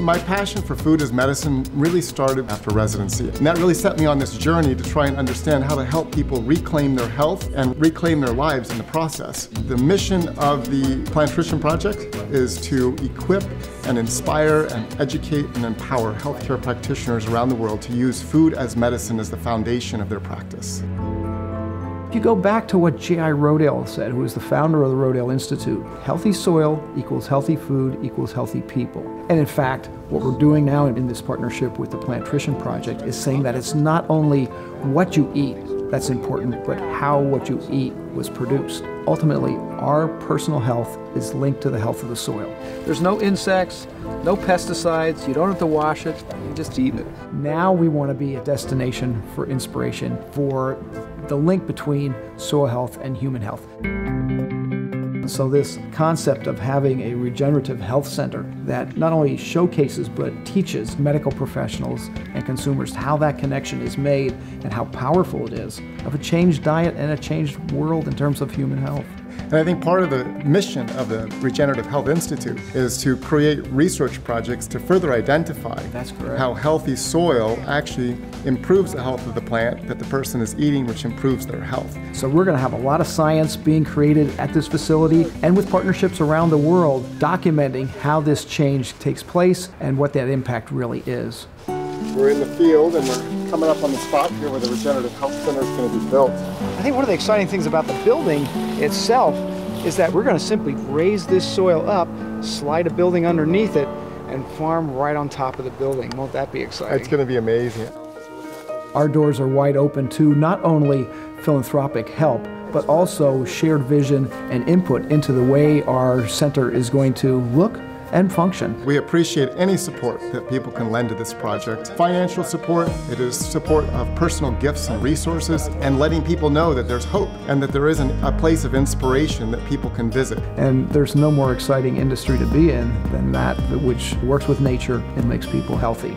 My passion for food as medicine really started after residency, and that really set me on this journey to try and understand how to help people reclaim their health and reclaim their lives in the process. The mission of the Plantrician Project is to equip and inspire and educate and empower healthcare practitioners around the world to use food as medicine as the foundation of their practice. If you go back to what J.I. Rodale said, who was the founder of the Rodale Institute, healthy soil equals healthy food equals healthy people. And in fact, what we're doing now in this partnership with the Plantrician Project is saying that it's not only what you eat that's important, but how what you eat was produced. Ultimately, our personal health is linked to the health of the soil. There's no insects, no pesticides, you don't have to wash it, you just eat it. Now we want to be a destination for inspiration for the link between soil health and human health. So this concept of having a regenerative health center that not only showcases but teaches medical professionals and consumers how that connection is made and how powerful it is of a changed diet and a changed world in terms of human health. And I think part of the mission of the Regenerative Health Institute is to create research projects to further identify how healthy soil actually improves the health of the plant that the person is eating, which improves their health. So we're going to have a lot of science being created at this facility and with partnerships around the world documenting how this change takes place and what that impact really is. We're in the field and we're coming up on the spot here where the Regenerative Health Center is going to be built. I think one of the exciting things about the building itself is that we're going to simply raise this soil up, slide a building underneath it, and farm right on top of the building. Won't that be exciting? It's going to be amazing. Our doors are wide open to not only philanthropic help, but also shared vision and input into the way our center is going to look and function. We appreciate any support that people can lend to this project. Financial support, it is support of personal gifts and resources, and letting people know that there's hope and that there is an, a place of inspiration that people can visit. And there's no more exciting industry to be in than that which works with nature and makes people healthy.